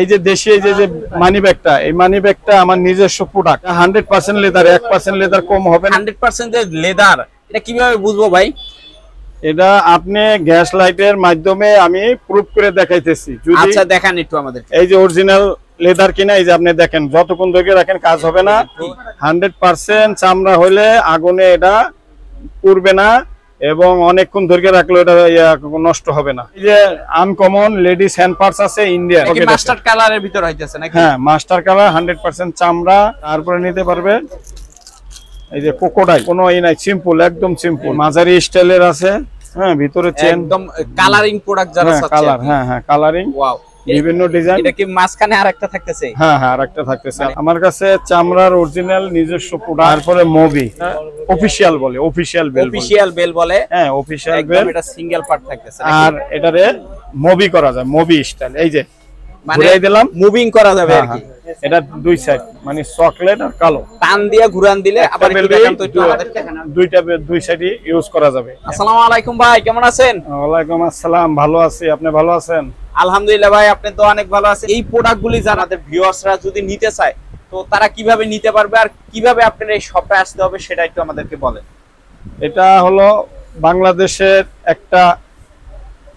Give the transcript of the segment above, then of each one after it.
এই যে দেশি এই যে যে মানি ব্যাগটা এই মানি ব্যাগটা আমার নিজস্ব প্রোডাক্ট হান্ড্রেড পার্সেন্ট লেদার এক পার্সেন্ট লেদার কম হবে হান্ড্রেড পার্সেন্ট লেদার এটা কীভাবে বুঝব ভাই? এটা আপনি গ্যাস লাইটের মাধ্যমে আমি প্রুফ করে দেখাইতেছি। যদি আচ্ছা দেখান একটু আমাদের। এই যে অরিজিনাল লেদার কিনা এই যে আপনি দেখেন যতক্ষণ ধরে রাখেন কাজ হবে না। হান্ড্রেড পার্সেন্ট চামড়া হলে আগুনে এটা পুড়বে না। এবং অনেকক্ষণ ধরে রাখলে এটা নষ্ট হবে না। এই যে আনকমন লেডিস হ্যান্ড পার্টস আছে ইন্ডিয়া মাস্টার্ড কালারের ভিতর হইতেছে নাকি? হ্যাঁ মাস্টার কালার হান্ড্রেড পার্সেন্ট চামড়া তারপরে নিতে পারবে। এই যে কোকোডাই কোনো ই নাই সিম্পল একদম সিম্পল মাঝারি স্টাইলের আছে হ্যাঁ ভিতরে চেন একদম কালারিং প্রোডাক্ট যারা চাচ্ছে। কালার হ্যাঁ হ্যাঁ কালারিং ওয়াও বিভিন্ন ডিজাইন এটা কি মাঝখানে আরেকটা থাকতেছে? হ্যাঁ হ্যাঁ আরেকটা থাকতেছে। আমার কাছে চামড়ার অরিজিনাল নিজস্ব প্রোডাক্ট তারপরে মুভি অফিসিয়াল বলে অফিসিয়াল বেল। অফিশিয়াল বেল বলে। হ্যাঁ একদম বেল এটা সিঙ্গেল পার্ট থাকতেছে আর এটারে মুভি করা যায় মুভি স্টাইল এই যে মানে ঘুরাই দিলাম। মুভিং করা যাবে আর হ্যাঁ, কি। হ্যাঁ। এটা দুই সাইড মানে চকলেট আর কালো। টান দিয়ে ঘুরান দিলে আবার দুইটা দুই সাইডই ইউজ করা যাবে। আসসালামু আলাইকুম ভাই কেমন আছেন? ওয়ালাইকুম আসসালাম ভালো আছি। আপনি ভালো আছেন? আলহামদুলিল্লাহ ভাই আপনি তো অনেক ভালো আছেন। এই প্রোডাক্টগুলি যারা আমাদের ভিউয়ার্সরা যদি নিতে চায় তো তারা কীভাবে নিতে পারবে আর কীভাবে আপনার এই শপে আসতে হবে সেটা একটু আমাদেরকে বলেন। এটা হলো বাংলাদেশের একটা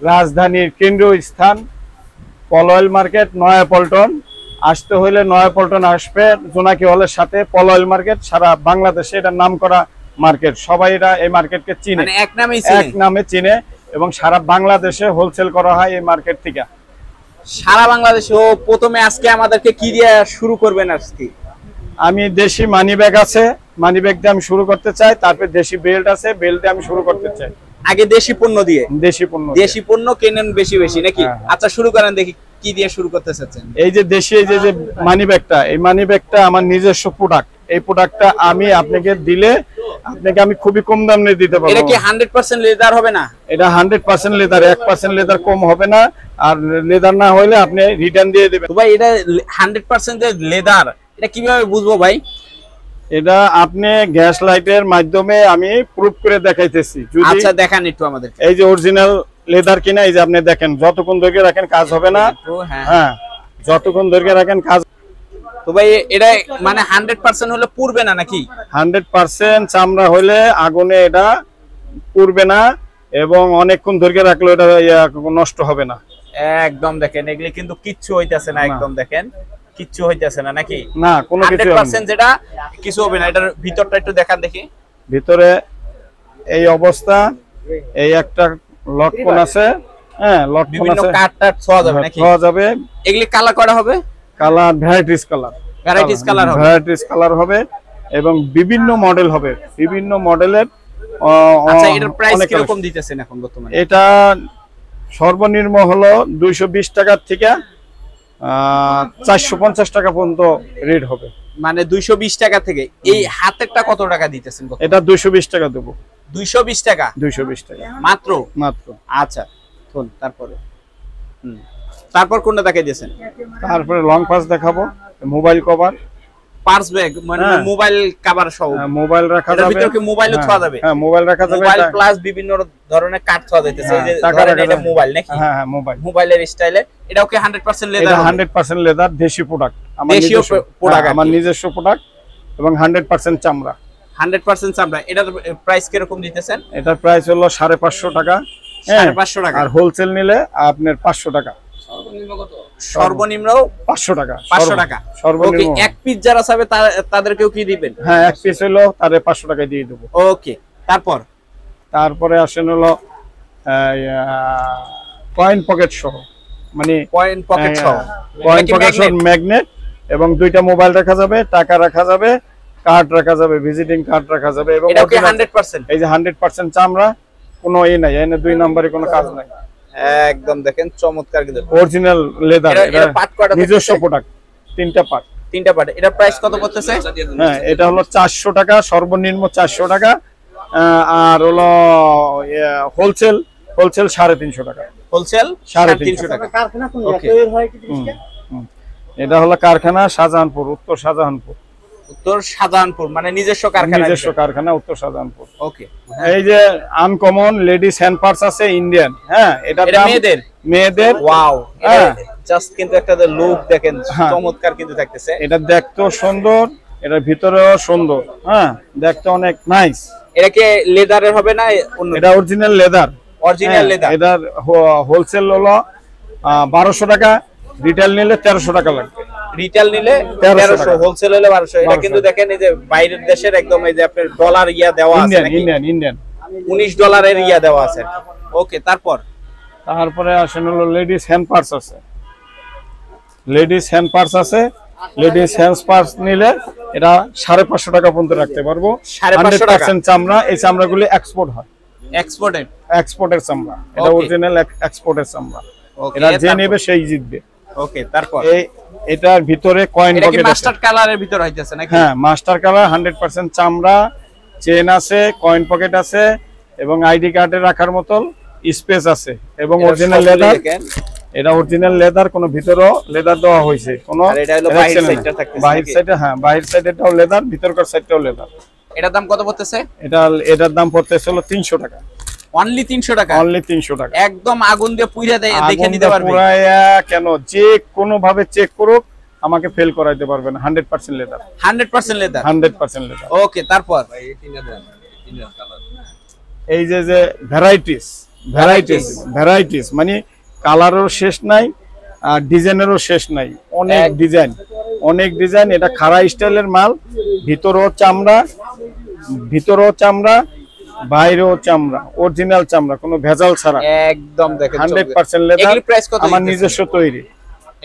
রাজধানীর কেন্দ্রীয় স্থান পলয়েল মার্কেট নয়াপল্টন। আসতে হলে নয়াপল্টন আসবে জোনাকি হলের সাথে পলয়েল মার্কেট সারা বাংলাদেশে এটা নাম করা মার্কেট সবাই এরা এই মার্কেটকে চিনে। মানে এক নামেই এক নামে চিনে। এবং সারা বাংলাদেশে হোলসেল করা হয় এই মার্কেট থেকে। সারা বাংলাদেশে ও প্রথমে আজকে আমাদেরকে কি দিয়ে শুরু করবেন আজকে? আমি দেশি মানি ব্যাগ আছে মানি ব্যাগ দিয়ে আমি শুরু করতে চাই তারপর দেশি বেল্ট আছে বেল্ট দিয়ে আমি শুরু করতে চাই। আগে দেশি পণ্য দিয়ে? দেশি পণ্য দেশি পণ্য কেনেন বেশি বেশি নাকি? হ্যাঁ, হ্যাঁ। আচ্ছা শুরু করেন দেখি কি দিয়ে শুরু করতে চাচ্ছেন। এই যে দেশি এই যে যে মানি ব্যাগটা এই মানি ব্যাগটা আমার নিজস্ব প্রোডাক্ট এই প্রোডাক্টটা আমি আপনাকে দিলে আপনাকে আমি খুবই কম দামে দিতে পারব। এটা কি হান্ড্রেড পার্সেন্ট লেদার হবে না? এটা হান্ড্রেড পার্সেন্ট লেদার এক পার্সেন্ট লেদার কম হবে না আর লেদার না হলে আপনি রিটার্ন দিয়ে দেবেন। তো ভাই এটা হান্ড্রেড পার্সেন্ট যে লেদার এটা কীভাবে বুঝব ভাই? এটা আপনি গ্যাস লাইটের মাধ্যমে আমি প্রুফ করে দেখাইতেছি। যদি আচ্ছা দেখান একটু আমাদের এই যে অরিজিনাল লেদার কিনা এই যে আপনি দেখেন যতক্ষণ ধরে রাখেন কাজ হবে না। হ্যাঁ। হ্যাঁ যতক্ষণ ধরে রাখেন কাজ তো ভাই এটা মানে হান্ড্রেড পার্সেন্ট হলে পুরবে না নাকি? হান্ড্রেড পার্সেন্ট চামড়া হলে আগুনে এটা পুড়বে না এবং অনেকক্ষণ ধরে রাখলে এটা নষ্ট হবে না। একদম দেখেন এগুলি কিন্তু কিচ্ছু হইতাছে না। একদম দেখেন। কিচ্ছু হইতাছে না নাকি? না কোনো কিছু যেটা কিছু হবে না। এটার ভিতরটা একটু দেখান দেখি। ভিতরে এই অবস্থা এই একটা লটকন আছে। হ্যাঁ লটকন বিভিন্ন আছে। কাঠ টাট ছোঁয়া যাবে নাকি? খাওয়া যাবে। এগুলি কালার করা হবে? Colour varieties colour. Varieties colour হবে। ভ্যারাইটিস কালার হবে এবং বিভিন্ন মডেল হবে। বিভিন্ন মডেলের আচ্ছা এটার প্রাইস কীরকম দিতেছেন এখন বর্তমানে? এটা সর্বনিম্ন হলো দুইশো বিশ টাকার থেকে চারশো পঞ্চাশ টাকা পর্যন্ত রেট হবে। মানে দুইশো বিশ টাকা থেকে। এই হাতেরটা কত টাকা দিতেছেন এটা দুইশো বিশ টাকা দেবো। দুইশো বিশ টাকা? দুইশো বিশ টাকা। মাত্র? মাত্র। আচ্ছা শোন তারপরে। হুম। তারপর কোনটা দেখাই দিয়েছেন? তারপরে লং পাস দেখাবো মোবাইল কভার পার্স ব্যাগ মানে। মোবাইল কভার সহ। মোবাইল রাখা যাবে। ভিতরে কি মোবাইলও যাবে? হ্যাঁ মোবাইল রাখা যাবে মোবাইল এটা- প্লাস বিভিন্ন ধরনের কাঠ ছোঁয়া যাইতেছে এই যে হ্যাঁ, ধরেন এটা মোবাইল নাকি? হ্যাঁ হ্যাঁ মোবাইল মোবাইলের স্টাইলে এটাও কি হান্ড্রেড পার্সেন্ট এটা লেদার হান্ড্রেড পার্সেন্ট লেদার দেশি প্রোডাক্ট আমার দেশীয় আর আমার নিজস্ব প্রোডাক্ট এবং হান্ড্রেড পার্সেন্ট চামড়া। হান্ড্রেড পার্সেন্ট চামড়া। এটার প্রাইস দিতেছেন? এটার প্রাইস হলো সাড়ে পাঁচশো টাকা। হ্যাঁ, সাড়ে পাঁচশো টাকা। আর হোলসেল নিলে আপনার পাঁচশো টাকা। সর্বনিম্ন পাঁচশো টাকা। পাঁচশো টাকা। সর্বনিম্ন। এক পিস যারা চাবে তাদেরকেও কি দিবেন? হ্যাঁ এক পিস হলো তারে পাঁচশো টাকায় দিয়ে দেবো। ওকে তারপর? তারপরে আসেন হলো কয়েন পকেট সহ। মানে পয়েন্ট পকেট সহ। কয়েন পকেট সহ ম্যাগনেট এবং দুইটা মোবাইল রাখা যাবে টাকা রাখা যাবে কার্ড রাখা যাবে ভিজিটিং কার্ড রাখা যাবে এবং এই যে হান্ড্রেড পার্সেন্ট চামড়া কোনো ই নাই এনে দুই নম্বরে কোনো কাজ নাই। একদম দেখেন চমৎকার কিন্তু। অরিজিনাল লেদার এটা- পাট কয়টা নিজস্ব? প্রোডাক্ট তিনটা পার্ট তিনটা পার্ট এটা প্রাইস কত করতেছে হ্যাঁ এটা হলো চারশো টাকা সর্বনিম্ন চারশো টাকা আহ, আর হলো হোলসেল হোলসেল সাড়ে তিনশো টাকা। হোলসেল সাড়ে সাড়ে তিনশো টাকা। ওকে হুম, হুম। এটা হলো কারখানা শাহজাহানপুর উত্তর শাহজাহানপুর। উত্তর শাহজাহানপুর মানে নিজস্ব কারখানা নিজস্ব কারখানা উত্তর শাহজাহানপুর। ওকে এই যে আনকমন লেডিস হ্যান্ড পার্স আছে ইন্ডিয়ান হ্যাঁ এটা এটা মেয়েদের? মেয়েদের ওয়াও হ্যাঁ। জাস্ট কিন্তু একটা লুক দেখেন হ্যাঁ। চমৎকার কিন্তু থাকতেছে। এটা দেখতেও সুন্দর এটার ভিতরেও সুন্দর হ্যাঁ দেখতে অনেক নাইস এটা কি লেদারের হবে না এটা অরিজিনাল লেদার অরিজিনাল লেদার এটার হোলসেল হলো বারোশো টাকা রিটেল নিলে তেরোশো টাকা লাগবে রিটেল নিলে তেরোশো হোলসেল হলে বারোশো। এটা কিন্তু দেখেন এই যে বাইরের দেশের একদম এই যে আপনার ডলার ইয়া দেওয়া আছে ইন্ডিয়ান ইন্ডিয়ান উনিশ ডলারের ইয়া দেওয়া আছে। ওকে তারপর? তারপরে আসেন হলো লেডিস হ্যান্ড পার্স আছে। লেডিস হ্যান্ড পার্স আছে। লেডিস হ্যান্ড পার্স নিলে এটা সাড়ে পাঁচশো টাকা পর্যন্ত রাখতে পারব। 550 টাকা। 100% চামড়া এই চামড়াগুলি এক্সপোর্ট হয়। এক্সপোর্টেড এক্সপোর্টের চামড়া। এটা. অরিজিনাল এক্সপোর্টের চামড়া। এটা যে নেবে সেই জিতবে। ওকে তারপর? এটার ভিতরে কয়েন পকেট আছে। মাস্টার্ড কালারের ভিতর হইতেছে নাকি? হ্যাঁ মাস্টার কালার হান্ড্রেড পার্সেন্ট চামড়া চেন আছে কয়েন পকেট আছে এবং আইডি কার্ডে রাখার মতন স্পেস আছে। এবং অরিজিনাল লেদার এটা অরিজিনাল লেদার কোনো ভিতরেও লেদার দেওয়া হয়েছে কোনো বাহির সাইডে হ্যাঁ বাহির সাইডেটাও লেদার ভিতরকার সাইডটাও লেদার এটার দাম কত পড়তেছে? এটা এটার দাম পড়তেছে হলো তিনশো টাকা। অনলি তিনশো টাকা। অনলি তিনশো টাকা। একদম আগুন দিয়ে পুইরা দেয় দেখে নিতে পারবে। পুরাইয়া কেন? যে কোনো ভাবে চেক করুক আমাকে ফেল করাইতে পারবে না। Hundred percent leather hundred percent leather hundred percent leather okay তারপর? এই যে যে ভ্যারাইটিস ভ্যারাইটিস ভ্যারাইটিস মানে কালারেরও শেষ নাই আর ডিজাইনেরও শেষ নাই। অনেক ডিজাইন অনেক ডিজাইন এটা খাড়া স্টাইলের মাল ভিতরেও চামড়া ভিতরেও চামড়া বাইরেও চামড়া অরিজিনাল চামড়া কোনো ভেজাল ছাড়া। একদম দেখেন হান্ড্রেড চমৎকার। পার্সেন্ট লেদার এগুলি প্রাইস কত আমার নিজস্ব তৈরি।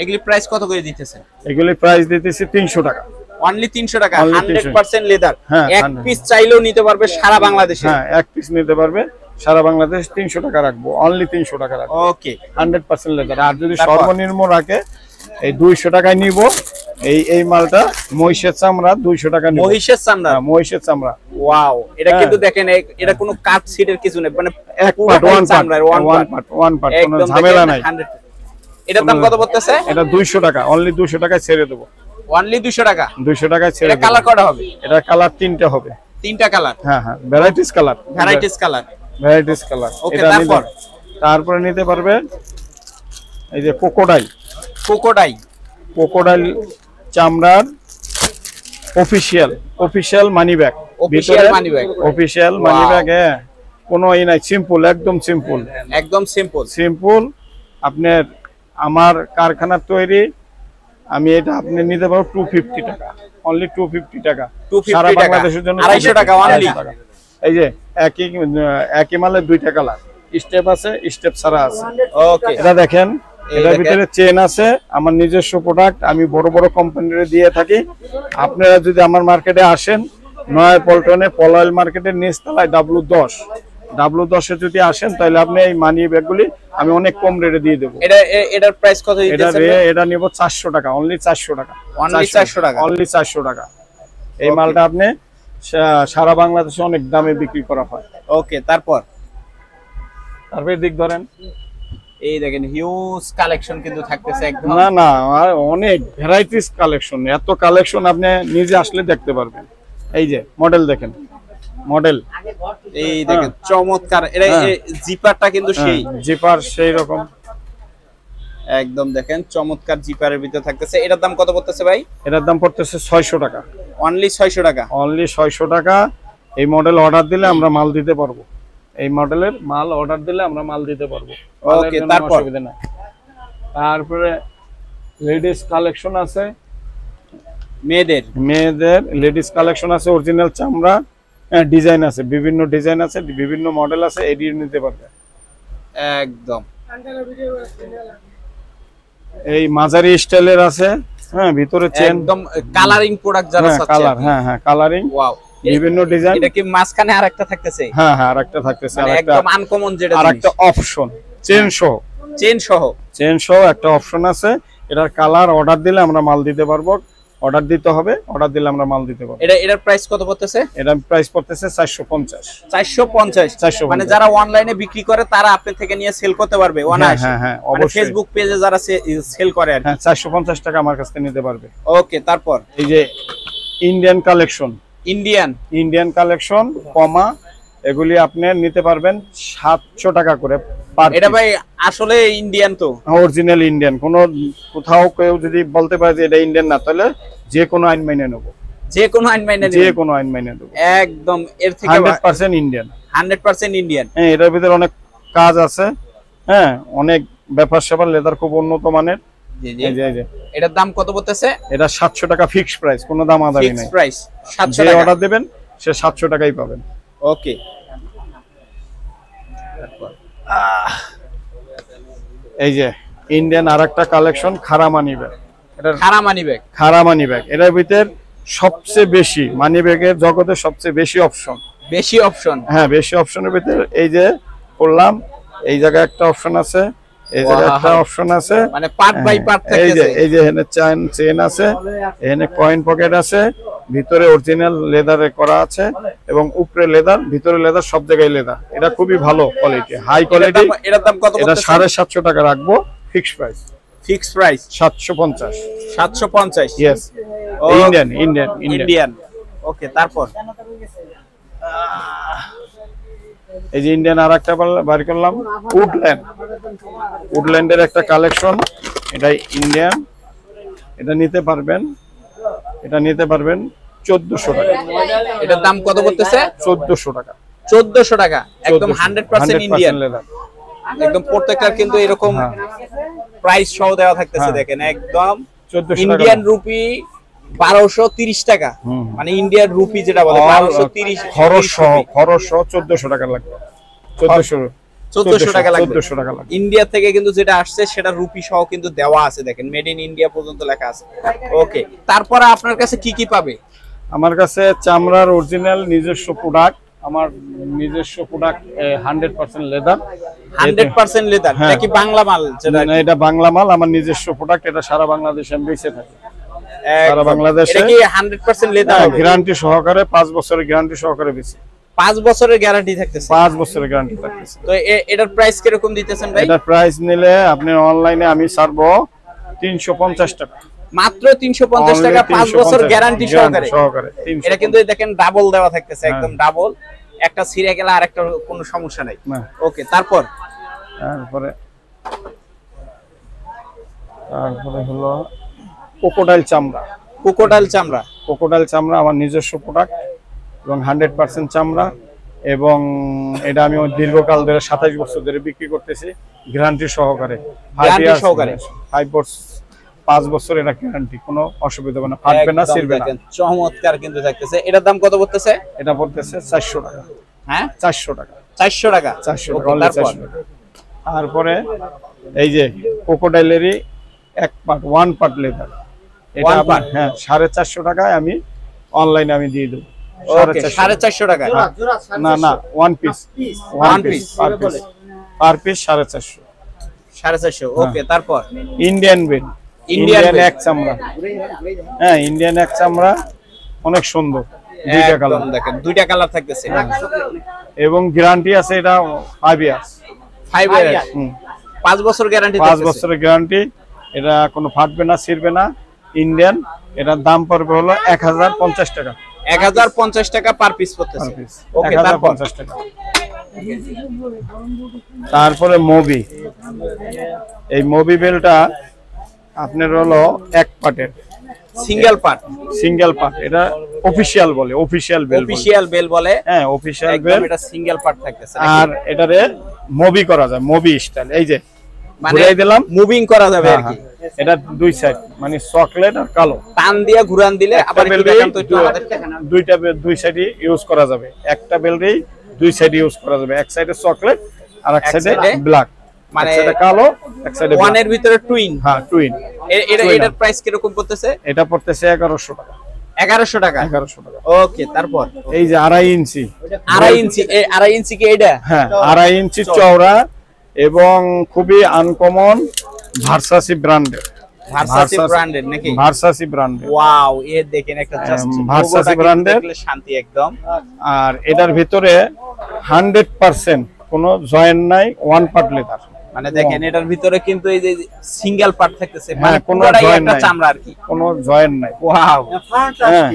এগুলি প্রাইস কত করে দিতেছে এগুলি প্রাইস দিতেছি তিনশো টাকা। অনলি তিনশো টাকা Only হান্ড্রেড 300 পার্সেন্ট লেদার। হ্যাঁ, এক পিস চাইলেও নিতে পারবে সারা বাংলাদেশে। হ্যাঁ এক পিস নিতে পারবে সারা বাংলাদেশ তিনশো টাকা রাখব অনলি তিনশো টাকা রাখব। Okay hundred percent leather. আর যদি সর্বনিম্ন রাখে এই দুইশো টাকায় নিব। এই এই মালটা মহিষের চামড়া দুইশো টাকা মহিষের চামড়া? হ্যাঁ, মহিষের চামড়া। ওয়াও এটা হ্যাঁ। কিন্তু দেখেন এটা কোনো কাট সিটের কিছু নেই মানে এক পুরো part one part one part one part কোনো ঝামেলা নাই। এটার দাম কত পড়তেছে? এটা দুইশো টাকা অনলি দুইশো টাকায় ছেড়ে দেবো। অনলি 200 টাকা? দুইশো টাকায় ছেড়ে এটা কালার কটা হবে? এটা কালার তিনটা হবে। তিনটা কালার হ্যাঁ হ্যাঁ varieties colour varieties colour varieties colour এটা তারপর? তারপরে নিতে পারবে এই যে কোকোডাইল কোকোডাই ক্রোকোডাইল চামড়ার official official money bag Official money bag। Official. Money bag হ্যাঁ। কোনো ই নাই সিম্পল একদম সিম্পল একদম সিম্পল সিম্পল আপনার আমার কারখানার তৈরি আমি এটা আপনি নিতে পারব টু ফিফটি টাকা। অনলি টু ফিফটি টাকা। 250 সারা বাংলাদেশের জন্য 250 টাকা only। 250 টাকা। এই যে একই একই মালের দুইটা কালার স্টেপ আছে স্টেপ ছাড়া আছে। ওকে এটা দেখেন এটার। ভিতরে চেন আছে আমার নিজস্ব প্রোডাক্ট আমি বড় বড় কোম্পানির দিয়ে থাকি। আপনারা যদি আমার মার্কেটে আসেন নয় পল্টনে পলয়েল মার্কেটের নিচতলায় ডাব্লু দশ। ডাব্লু দশে যদি আসেন তাহলে আপনি এই মানি ব্যাগগুলি আমি অনেক কম রেটে দিয়ে দেবো। এটা এটার প্রাইস কত এটা এটা নিব চারশো টাকা অনলি চারশো টাকা। 400 টাকা? অনলি চারশো টাকা। এই মালটা আপনি সারা বাংলাদেশে অনেক দামে বিক্রি করা হয়। ওকে তারপর? তারপরে দিক ধরেন। এই দেখেন হিউজ কালেকশন কিন্তু থাকতেছে একদম। না না আর অনেক ভ্যারাইটিস কালেকশন এত কালেকশন আপনি নিজে আসলে দেখতে পারবেন। এই যে মডেল দেখেন মডেল এই দেখেন চমৎকার এটা হ্যাঁ। জিপারটা কিন্তু সেই। জিপার সেই রকম। একদম দেখেন চমৎকার জিপারের ভিতরে থাকতেছে। এটার দাম কত পড়তেছে ভাই? এটার দাম পড়তেছে ছয়শো টাকা। অনলি ছয়শো টাকা। অনলি ছয়শো টাকা। এই মডেল অর্ডার দিলে আমরা মাল দিতে পারব। এই মডেলের মাল অর্ডার দিলে আমরা মাল দিতে পারব। জন্য তারপর? অসুবিধা নাই। তারপরে লেডিস কালেকশন আছে। মেয়েদের? মেয়েদের লেডিস কালেকশন আছে অরিজিনাল চামড়া ডিজাইন আছে। বিভিন্ন ডিজাইন আছে বিভিন্ন মডেল আছে এডিয়ে নিতে পারবে। একদম। এই মাঝারি স্টাইলের আছে হ্যাঁ ভিতরে চেন একদম কালারিং প্রোডাক্ট যারা কালার হ্যাঁ হ্যাঁ কালারিং ওয়াও বিভিন্ন ডিজাইন এটা কি মাঝখানে আরেকটা থাকতেছে? হ্যাঁ হ্যাঁ আরেকটা থাকতেছে মানে আরেকটা একদম আনকমন যেটা আরেকটা অপশন চেন সহ। চেন সহ। চেন সহ একটা অপশন আছে। এটার কালার অর্ডার দিলে আমরা মাল দিতে পারব। অর্ডার দিতে হবে অর্ডার দিলে আমরা মাল দিতে পারব। এটা এটার প্রাইস কত পড়তেছে? এটা প্রাইস পড়তেছে চারশো পঞ্চাশ। চারশো পঞ্চাশ। 450 মানে যারা অনলাইনে বিক্রি করে তারা আপনার থেকে নিয়ে সেল করতে পারবে হ্যাঁ অনায়াসে হ্যাঁ হ্যাঁ মানে অবশ্যই। ফেসবুক পেজে যারা সেল করে আর হ্যাঁ চারশো পঞ্চাশ টাকা আমার কাছ থেকে নিতে পারবে। ওকে তারপর? এই যে Indian collection Indian Indian collection কমা এগুলি আপনি নিতে পারবেন সাতশো টাকা করে এটা ভাই আসলে ইন্ডিয়ান তো। অরিজিনাল ইন্ডিয়ান কোনো কোথাও কেউ যদি বলতে পারে যে এটা ইন্ডিয়ান না তাহলে যে কোনো আইন মাইনে নেব। যে কোনো আইন মাইনে যে কোনো আইন মাইনে নেব। একদম এর থেকে hundred percent Indian hundred percent Indian হ্যাঁ এটার ভিতরে অনেক কাজ আছে। হ্যাঁ অনেক ব্যাপার স্যাপার লেদার খুব উন্নত মানের। এটার দাম কত পড়তেছে এটা সাতশো টাকা ফিক্সড প্রাইস কোনো দাম আদামি নাই। প্রাইস সাতশো যে টাকা। অর্ডার দেবেন সে সাতশো টাকাই পাবেন। ওকে। এই যে ইন্ডিয়ান আর একটা কালেকশন খারা মানি ব্যাগ এটার খারা মানি ব্যাগ খারা মানি ব্যাগ এটার ভিতর সবচেয়ে বেশি মানি ব্যাগের জগতে সবচেয়ে বেশি অপশন বেশি অপশন হ্যাঁ বেশি অপশনের ভিতর এই যে করলাম এই জায়গায় একটা অপশন আছে। এই একটা অপশন আছে। মানে পার্ট বাই পার্ট হ্যাঁ, এই যে থাকতেছে এই যে এখানে চেন চেন আছে। এখানে কয়েন পকেট আছে। ভিতরে অরিজিনাল লেদারে করা আছে। এবং উপরে লেদার ভিতরে লেদার সব জায়গায় লেদার এটা খুবই ভালো কোয়ালিটি হাই কোয়ালিটি এটার দাম কত এটা সাড়ে সাতশো টাকা রাখব ফিক্স প্রাইস ফিক্স প্রাইস সাতশো পঞ্চাশ। সাতশো পঞ্চাশ? Yes Indian Indian Indian Indian okay তারপর? এই যে ইন্ডিয়ান আর একটা বার করলাম উডল্যান্ড উডল্যান্ডের একটা কালেকশন এটাই ইন্ডিয়ান এটা নিতে পারবেন এটা নিতে পারবেন চোদ্দশো টাকা এটার দাম কত পড়তেছে চোদ্দশো টাকা চোদ্দশো টাকা একদম হান্ড্রেড পার্সেন্ট ইন্ডিয়ান। একদম প্রত্যেকটার কিন্তু এরকম হ্যাঁ। প্রাইস সহ দেওয়া থাকতেছে হ্যাঁ। দেখেন একদম 1400 ইন্ডিয়ান রুপি বারোশো তিরিশ টাকা। মানে ইন্ডিয়ান রুপি যেটা বলে বারোশো তিরিশ খরচ সহ খরচ সহ চোদ্দশো টাকা লাগবে। চোদ্দশো চোদ্দশো টাকা লাগবে। চোদ্দশো টাকা লাগবে। ইন্ডিয়া থেকে কিন্তু যেটা আসছে সেটা রুপি সহ কিন্তু দেওয়া আছে দেখেন। মেড ইন ইন্ডিয়া পর্যন্ত লেখা আছে। ওকে তারপরে আপনার কাছে কি কি পাবে? আমার কাছে চামড়ার অরিজিনাল নিজস্ব প্রোডাক্ট আমার নিজস্ব product hundred percent leather hundred percent leather. এটা বাংলা মাল যেটা? এটা বাংলা মাল আমার নিজস্ব প্রোডাক্ট এটা সারা বাংলাদেশে আমি বেঁচে থাকি। সারা বাংলাদেশে- কি হান্ড্রেড পার্সেন্ট লেদার হবে? গ্যারান্টি সহকারে পাঁচ বছরের গ্যারান্টি সহকারে বেশি পাঁচ বছরের গ্যারান্টি থাকতেছে। পাঁচ বছরের গ্যারান্টি থাকতেছে। তো এটার প্রাইস কীরকম দিতেছেন ভাই? এটার প্রাইস নিলে আপনি অনলাইনে আমি ছাড়বো তিনশো পঞ্চাশ টাকা। মাত্র তিনশো পঞ্চাশ Only টাকা পাঁচ 350 বছর গ্যারান্টি সহকারে। সহকারে 350 এটা কিন্তু দেখেন ডাবল দেওয়া থাকতেছে হ্যাঁ। একদম ডাবল একটা ছিঁড়ে গেলে আর একটা কোনো সমস্যা নাই। ওকে তারপর? তারপরে তারপরে হলো কোকোডাইল চামড়া। কোকোডাল চামড়া। কোকোডাইল চামড়া আমার নিজস্ব প্রোডাক্ট এবং হান্ড্রেড পার্সেন্ট চামড়া এবং এটা আমি দীর্ঘকাল ধরে সাতাশ বছর ধরে বিক্রি করতেছি গ্যারান্টি সহকারে। সহকারে? ফাইভ বছর পাঁচ বছর এটা গ্যারান্টি কোনো অসুবিধা হবে না। ফাটবে না ছিড়বে না। চমৎকার কিন্তু থাকতেছে। এটার দাম কত পড়তেছে? এটা পড়তেছে চারশো টাকা। হ্যাঁ? চারশো টাকা। চারশো টাকা? চারশো টাকা only তারপর? 400 টাকা। তারপরে এই যে কোকোডাইলেরই এক পার্ট ওয়ান পার্ট লেদার এটা হ্যাঁ সাড়ে চারশো টাকায় আমি অনলাইনে আমি দিয়ে দেবো। সাড়ে চারশো টাকা না না one piece one piece. Per piece সাড়ে চারশো। সাড়ে চারশো ওকে তারপর? ইন্ডিয়ান বেড ইন্ডিয়ান এক চামড়া হ্যাঁ ইন্ডিয়ান এক চামড়া অনেক সুন্দর দুইটা কালার দেখেন দুইটা কালার থাকতেছে। এবং গ্যারান্টি আছে এটা ফাইভ ইয়ার্স ফাইভ ইয়ার পাঁচ বছর গ্যারান্টি পাঁচ বছরের গ্যারান্টি এটা কোনো ফাটবে না ছিড়বে না। ইন্ডিয়ান এটার দাম পড়বে হলো এক হাজার পঞ্চাশ টাকা। এক হাজার পঞ্চাশ টাকা পার পিস পড়তেছে। ওকে পঞ্চাশ টাকা। তারপরে মোবি এই মোবি বেলটা আপনার হলো এক পার্টের সিঙ্গেল পার্ট সিঙ্গেল পার্ট এটা অফিসিয়াল বলে অফিসিয়াল বেল। অফিসিয়াল বেল বলে। হ্যাঁ অফিসিয়াল বেল এটা সিঙ্গেল পার্ট থাকতেছে। আর এটারে মুভি করা যায় মুভি স্টাইল এই যে ঘুরাই দিলাম। মুভিং করা যাবে আর কি। এটা দুই সাইড মানে চকলেট আর কালো। টান দিয়ে ঘুরান দিলে আবার একটু বেলরেই দেখান তো একটু আমাদের। দুইটা দুই সাইডে ইউজ করা যাবে। একটা বেলরেই দুই সাইডে ইউজ করা যাবে। এক সাইডে চকলেট আর এক এক সাইডে ব্ল্যাক মানে মানে কালো এক সাইডে ওয়ানের ভিতরে টুইন হ্যাঁ টুইন এটা এটার পড়তেছে? এটা পড়তেছে টাকা। এগারোশো টাকা? এগারোশো টাকা। ওকে তারপর? এই যে আড়াই ইঞ্চি। আড়াই ইঞ্চি আড়াই ইঞ্চি কি এটা হ্যাঁ আড়াই ইঞ্চি চওড়া এবং খুবই আনকমন ভার্সাসি ব্র্যান্ডের ভার্সাসি Versace- ব্র্যান্ডেড নাকি? ভার্সাসি ব্র্যান্ডের ওয়াও এ দেখেন একটা জাস্ট Versace শান্তি একদম। আর এটার ভিতরে হান্ড্রেড পার্সেন্ট কোনো জয়েন্ট নাই ওয়ান পার্ট লেদার মানে দেখেন এটার ভিতরে কিন্তু এই যে সিঙ্গেল পার্ট থাকতেছে হ্যাঁ, মানে কোনো একটা চামড়া আর কি। কোনো জয়েন্ট নাই। ওয়াও হ্যাঁ।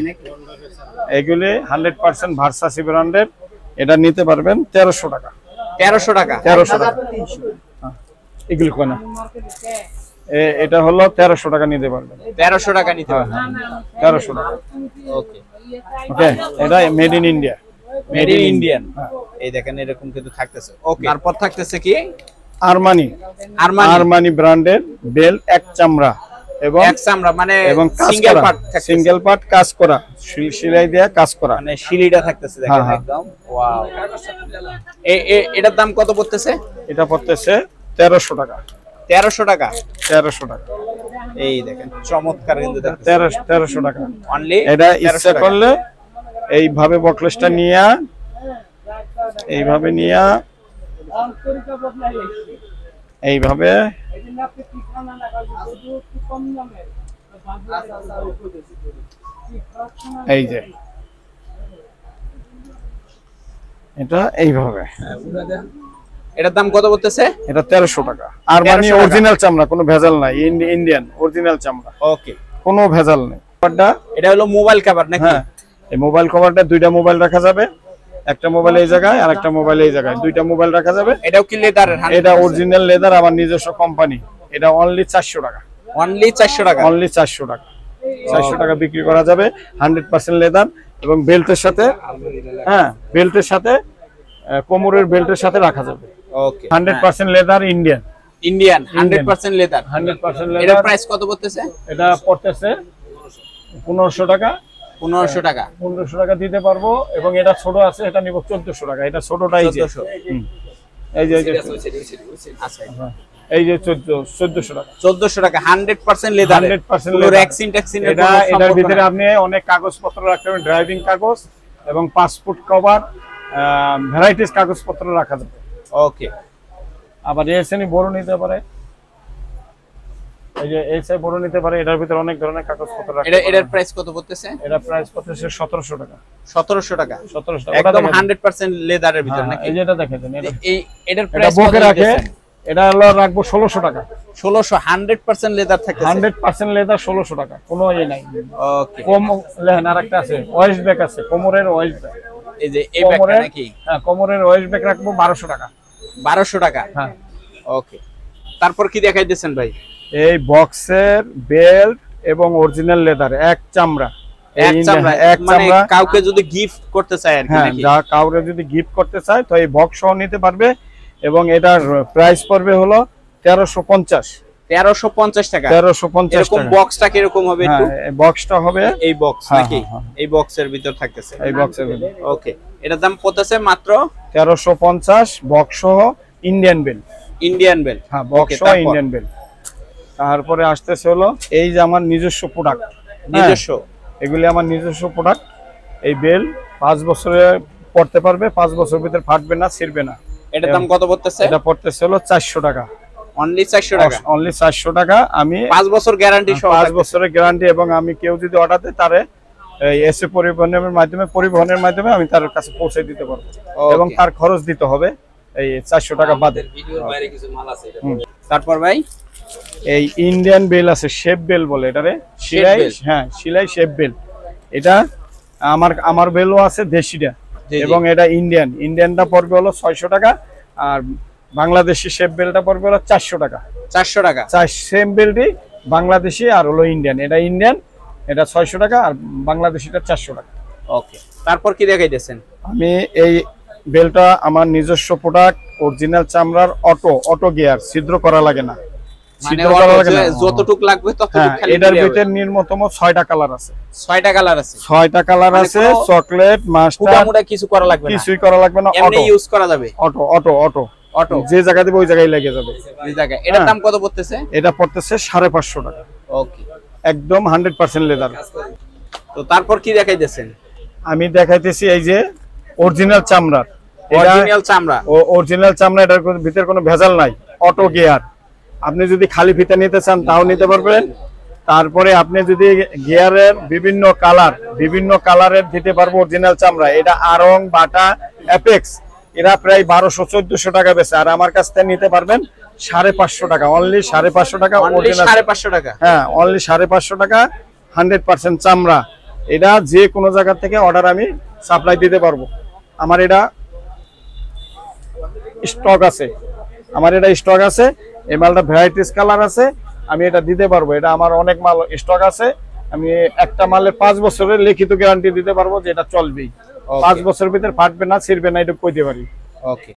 এগুলি হান্ড্রেড পার্সেন্ট ভার্সাসি ব্র্যান্ডের এটা নিতে পারবেন তেরোশো টাকা। তেরোশো টাকা। তেরোশো টাকা। হ্যাঁ, এগুলি এ- এটা হলো তেরোশো টাকা নিতে পারবেন। তেরোশো টাকা নিতে হ্যাঁ হবে হ্যাঁ তেরোশো টাকা। ওকে। ওকে এটা made in India made in Indian হ্যাঁ। এই দেখেন এরকম কিন্তু থাকতেছে। ওকে তারপর থাকতেছে কি? আরমানি আরমানি আরমানি ব্র্যান্ডের বেল এক চামড়া। এবং এক চামড়া মানে এবং সিঙ্গেল পার্ট সিঙ্গেল পার্ট কাজ করা সিল- সেলাই দেয়া কাজ করা। মানে শিলিটা থাকতেছে দেখেন হ্যাঁ, হ্যাঁ। একদম ওয়াও। এটার দাম কত পড়তেছে? এটা পড়তেছে তেরোশো টাকা। তেরোশো টাকা? তেরোশো টাকা। এই দেখেন চমৎকার কিন্তু তেরো তেরোশো টাকা। অনলি এটা ইচ্ছা করলে এইভাবে বকলেসটা নিয়া এইভাবে নিয়া এইভাবে? এই যে। এটা এইভাবে। এটার দাম কত বলতেছে? এটা তেরোশো টাকা। আর মানে অরিজিনাল চামড়া কোনো ভেজাল নাই ইন্ডিয়ান অরিজিনাল চামড়া। ওকে কোনো ভেজাল নেই। এটা হলো মোবাইল কভার নাকি? হ্যাঁ এই মোবাইল কভারটা দুইটা মোবাইল রাখা যাবে। একটা মোবাইল এই জায়গায় আর একটা মোবাইল এই জায়গায়। দুইটা মোবাইল রাখা যাবে। এটাও কি লেদার এটা অরিজিনাল লেদার আমার নিজস্ব কোম্পানি এটা অনলি চারশো টাকা। অনলি চারশো টাকা? অনলি চারশো টাকা। চারশো টাকা বিক্রি করা যাবে। হান্ড্রেড পার্সেন্ট লেদার এবং বেল্টের সাথে হ্যাঁ বেল্টের সাথে কোমরের বেল্টের সাথে রাখা যাবে। Okay hundred percent leather Indian Indian hundred percent leather hundred percent leather price কত পড়তেছে? এটা পড়তেছে পনেরোশো টাকা। পনেরোশো টাকা। পনেরোশো টাকা দিতে পারব এবং এটা ছোট আছে এটা নিব চোদ্দশো টাকা এটা ছোটটাই যে। 1400 হুম। এই যে এই যে। হ্যাঁ, এই যে চোদ্দ চোদ্দশো টাকা। চোদ্দশো টাকা হান্ড্রেড পার্সেন্ট লেদার 100% কোনো leather। ভ্যাকসিন ট্যাক্সিন এটা এটার ভিতরে আপনি অনেক কাগজপত্র রাখতে পারবেন ড্রাইভিং কাগজ এবং পাসপোর্ট কভার ভ্যারাইটিস কাগজপত্র রাখা যাবে। ওকে আবার এসএনই বড় নিতে পারে। এই যে বড় নিতে পারে এটার ভিতরে অনেক ধরনের কাগজপত্র রাখা এটা এটার প্রাইস কত পড়তেছে? এটা প্রাইস পড়তেছে টাকা। সতেরোশো টাকা। সতেরোশো টাকা। একদম লেদারের ভিতর হ্যাঁ, নাকি? এই যে এটা দেখেন এটা এই এটার প্রাইস বকে রাখে এটা হলো রাখব ষোলোশো টাকা। ষোলোশো হান্ড্রেড পার্সেন্ট লেদার থাকে লেদার টাকা কোনো ইয়ে নাই। ওকে কম লেহেন আছে ওয়েস্ট ব্যাগ আছে কোমরের ওয়েস্ট ব্যাগ এই যে এই নাকি? হ্যাঁ কোমরের ওয়েস্ট ব্যাগ রাখব বারোশো টাকা। টাকা? হ্যাঁ। ওকে তারপর কি দেখাই দিচ্ছেন ভাই? এই বক্সের বেল্ট এবং অরিজিনাল লেদার এক চামড়া। এক চামড়া এক মানে চামড়া। কাউকে যদি গিফট করতে চায় আর কি হ্যাঁ যা কাউরে যদি গিফট করতে চায় তো এই বক্স নিতে পারবে এবং এটার প্রাইস পড়বে হলো তেরোশো পঞ্চাশ। তেরোশো পঞ্চাশ টাকা। এরকম বক্সটা হবে একটু? হ্যাঁ বক্সটা হবে এই বক্স হ্যাঁ, নাকি? এই বক্সের ভিতর থাকতেছে। এই বক্সের ওকে এটার দাম পড়তেছে মাত্র? তেরোশো পঞ্চাশ বক্স সহ ইন্ডিয়ান বেল ইন্ডিয়ান বেল হ্যাঁ বক্স সহ ইন্ডিয়ান বেল তারপরে আসতেছে হলো এই যে আমার নিজস্ব প্রোডাক্ট নিজস্ব? এগুলি আমার নিজস্ব প্রোডাক্ট এই বেল পাঁচ বছরে পড়তে পারবে পাঁচ বছর ভিতরে ফাটবে না ছিড়বে না। এটার দাম কত পড়তেছে? এটা পড়তেছে হলো চারশো টাকা। অনলি চারশো টাকা? অনলি চারশো টাকা আমি পাঁচ বছর গ্যারান্টি সহ বছরের গ্যারান্টি এবং আমি কেউ যদি অর্ডার দেয় তারে এসে পরিবহনের মাধ্যমে পরিবহনের মাধ্যমে আমি তার কাছে পৌঁছে দিতে পারব। এবং তার খরচ দিতে হবে এই চারশো টাকা বাদে। তারপর ভাই? এই ইন্ডিয়ান বেল আছে শেপ বেল বলে এটারে। সিলাই? হ্যাঁ সিলাই শেপ বেল এটা আমার আমার বেলও আছে দেশিটা। এবং এটা ইন্ডিয়ান ইন্ডিয়ানটা পড়বে হলো ছয়শো টাকা আর বাংলাদেশি শেপ বেলটা পড়বে হলো চারশো টাকা। চারশো টাকা। সেম বেলটি বাংলাদেশি আর হলো ইন্ডিয়ান এটা ইন্ডিয়ান এটা ছয়শো টাকা আর বাংলাদেশিটা চারশো টাকা। ওকে। তারপর কি দেখাই দিয়েছেন আমি এই বেলটা আমার নিজস্ব প্রোডাক্ট অরিজিনাল চামড়ার অটো অটো গিয়ার ছিদ্র করা লাগে না। মানে যতটুক লাগবে হ্যাঁ এটার। ভিতরে ছয়টা কালার আছে। ছয়টা কালার আছে। ছয়টা কালার মানে আছে চকলেট মাস্টার কিছু করা লাগবে কিছুই করা লাগবে না অটো। ইউজ করা যাবে। Auto auto auto. অটো। যে জায়গা দিবে ওই জায়গায় লেগে যাবে। এটার হ্যাঁ। দাম কত পড়তেছে? এটা পড়তেছে সাড়ে পাঁচশো টাকা। ওকে একদম হান্ড্রেড পার্সেন্ট লেদার। তো তারপর কি আমি দেখাইতেছি এই যে অরিজিনাল চামড়ার। অরিজিনাল চামড়া। অরিজিনাল চামড়া এটার ভিতরে কোনো ভেজাল নাই। Auto gear. আপনি যদি খালি ফিতা নিতে চান তাও নিতে পারবেন। তারপরে আপনি যদি গিয়ারের বিভিন্ন কালার বিভিন্ন কালারের দিতে পারব অরিজিনাল চামড়া। এটা আরং বাটা অ্যাপেক্স। এরা প্রায় বারোশো চোদ্দশো টাকা বেছে আর আমার কাছ থেকে নিতে পারবেন সাড়ে পাঁচশো টাকা। অনলি সাড়ে পাঁচশো টাকা সাড়ে পাঁচশো টাকা? হ্যাঁ অনলি সাড়ে পাঁচশো টাকা হান্ড্রেড পার্সেন্ট চামড়া। এটা যে কোনো জায়গা থেকে অর্ডার আমি সাপ্লাই দিতে পারব। আমার এটা স্টক আছে। আমার এটা স্টক আছে। এই মালটা ভ্যারাইটিস কালার আছে আমি এটা দিতে পারব। এটা আমার অনেক মাল স্টক আছে আমি একটা মালের পাঁচ বছরের লিখিত গ্যারান্টি দিতে পারব যে এটা চলবেই। পাঁচ বছরের ভিতরে ফাটবে না ছিড়বে না এটা কইতে পারি। ওকে